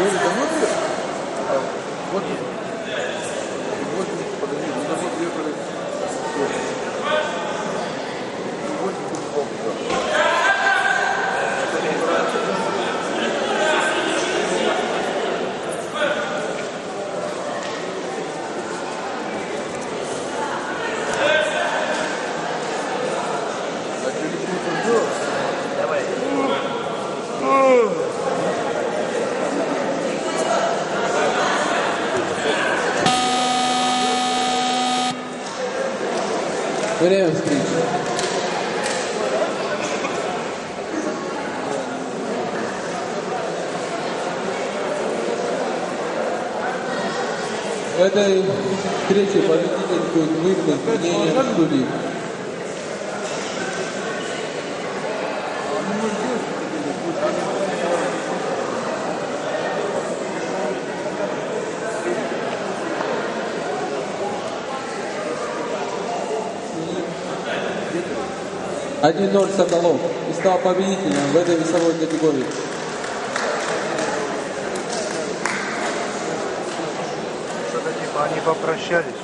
Говорит, давно ты? Время встречи. В этой встрече победитель будет выигран мнением судей. Thank you. 1-0 Соколов и стал победителем в этой весовой категории. Они попрощались.